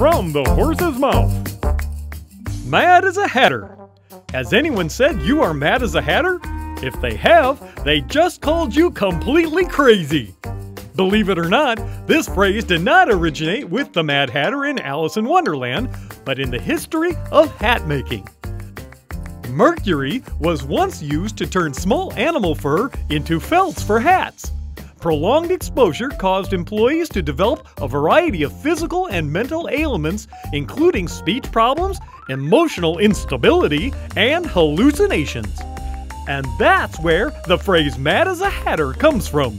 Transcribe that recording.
from the horse's mouth. Mad as a hatter. Has anyone said you are mad as a hatter? If they have, they just called you completely crazy. Believe it or not, this phrase did not originate with the Mad Hatter in Alice in Wonderland, but in the history of hat making. Mercury was once used to turn small animal fur into felts for hats. Prolonged exposure caused employees to develop a variety of physical and mental ailments, including speech problems, emotional instability, and hallucinations. And that's where the phrase mad as a hatter comes from.